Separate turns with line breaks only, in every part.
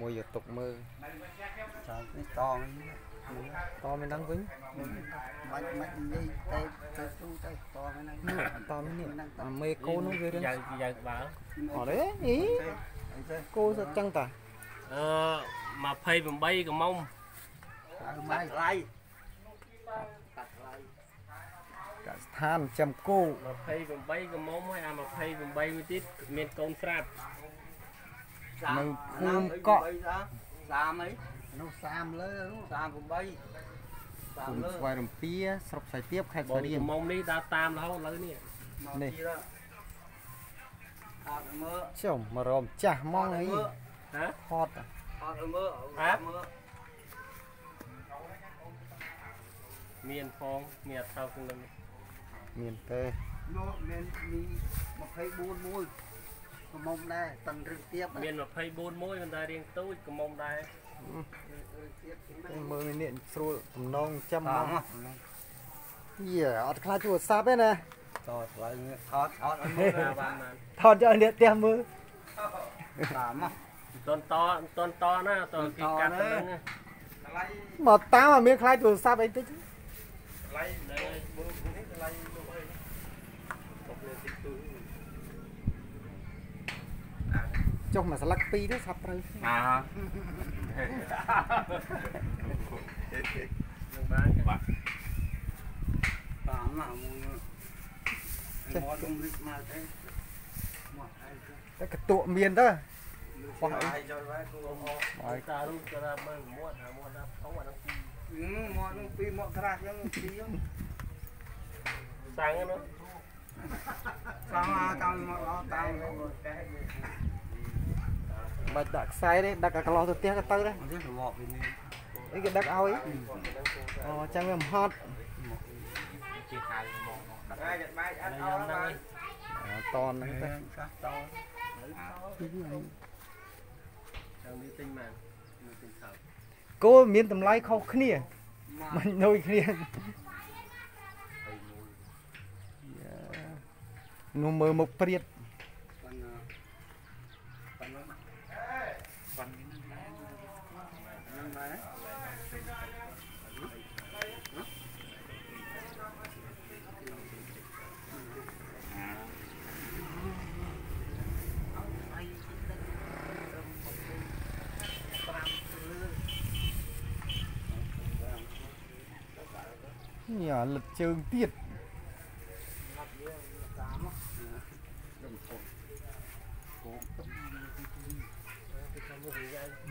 មួយយកទុកមើល
ចាំនេះតងនេះ
តមិនដឹងវិញ
មិនមិននិយាយទៅទៅទូទៅតងហ្នឹង
នេះតនេះអាមេកូននោះវារៀង
យ៉ាងយ៉ាងក្បាល
អត់ទេអី
អីទៅ
គោសឹកចឹងតា
អឺ28កំមុំ
អើម៉ៃឡៃ
កស្ថានចាំគោ
28កំមុំហើយអា28មួយទៀតមានកូនស្រាប់
នៅភូមិកក់
30អីនោះ30លើនោះ38
ភូមិ
30លើ
ស្វាយរំពៀស្រុកសៃទៀបខេត្ត
បង
ស្រៀ
ក
ង
មុំនេះដើរតាមរហូតឥឡូវនេះ
នេះ
អត់មើល
ចុះមករមចាស់ហ្មងអី
ហ៎
ហត់
អត់មើល
ហ៎
មើល
មានផងមានអត់ទៅក្នុងនេះ
មានទេ
នោះមានមី24មួយ កំមុំដែរតឹងរឹងទៀប
មាន24មួយមិនដែររៀងទូចកំមុំដែរ
ទេមើលនេះស្រួលតំណងចាំ
ត
ហ្ម
ង
ងយេអត់ខ្លាចទូរស័ព្ទទេណា
តថ្លៃថតថតអត់មើល
បានបានបាន
ថតយកនេះផ្ទះមើល
តាមមក
តនតតនតណាតគេកាត់ទៅហ្នឹង
ថ្លៃ
មកតាមអត់មានខ្លាចទូរស័ព្ទអីតិច
ថ្លៃមើលនេះថ្លៃមើលអីកុំលើទីទូ
ចុះមកស្លឹកពីរទេសាប់ត្រូវ
អា
នឹងបានបាទ
តាមមកមួយមកដុំរិះមកទេមកហើយទៅ
តែកតុមានទៅ
បោះឲ្យចូលហើយគូអស់
ហើយ
តារូបទៅមើលមួតអាមួតដល់ធំអាហ្នឹងពី
មកនឹងពីមកក្រាស់ចឹងពីចឹង
សាំងហ្នឹង
តាមតាមមកដល់តាមតែ
បាច់ដាក់ខ្សែទេដឹកអាកន្លោះទៅផ្ទះក៏ទៅដែរ
នេះមកពីនេះ
អីគេដឹកឲ្យអូចឹងវាមហត់
ជាហៅមកដាក់ហើយបែកអត់អ
ខ្ញុំ
ស់
ហ្នឹង
អាតនហ្នឹងទៅ
កាសត
ចាំនេះទិញមកនេះទិញថោក
គោមានតម្លៃខុសគ្នាមិនដូចគ្នានោះមើលមុខព្រាត
ប៉ុណ្ណាប៉ុណ្ណាប៉ុណ្ណាហ្នឹងដែរ
ញ៉ាលឹកជើងទៀត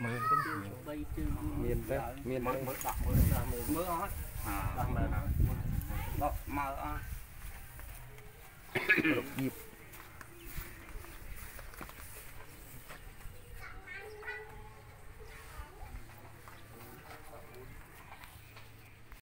មើលទិញ3ជើង
មានទេមាន
មើល
ទេ
មើលដាក់មើល
ដល់មើល
មើលអត់
ដល់មើល
បោកមកអត់
របៀប